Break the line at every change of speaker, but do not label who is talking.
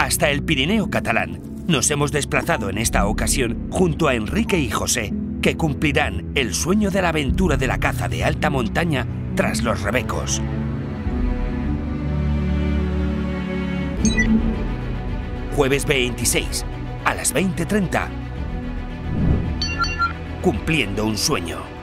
Hasta el Pirineo catalán nos hemos desplazado en esta ocasión junto a Enrique y José, que cumplirán el sueño de la aventura de la caza de alta montaña tras los rebecos. Jueves 26, a las 20.30. Cumpliendo un sueño.